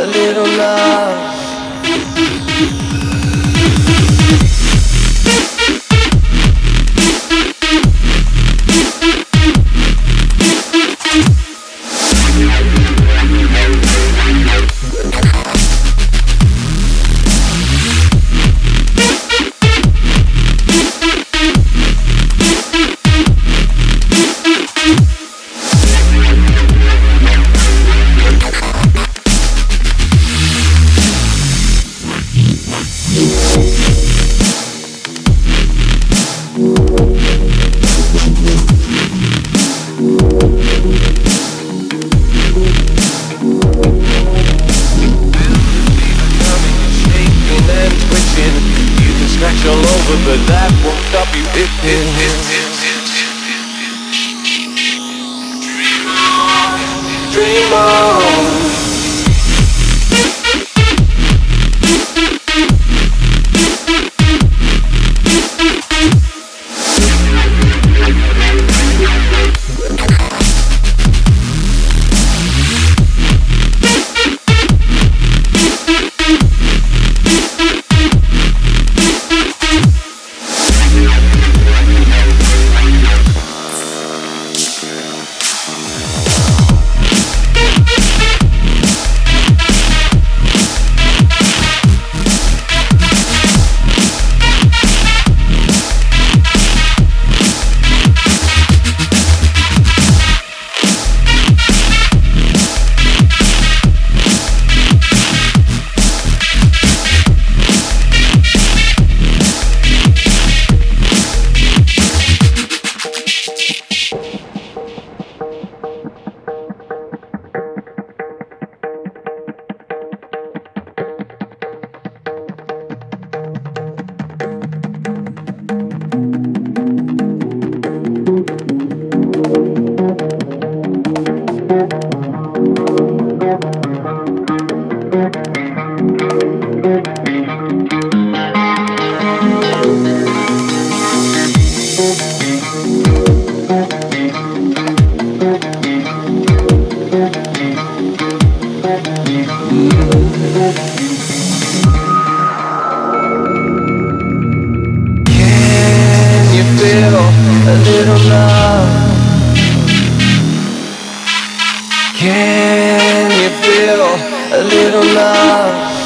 a little love? But that won't stop you. Hit, hit, hit, hit, hit, a little love? Can you feel a little love?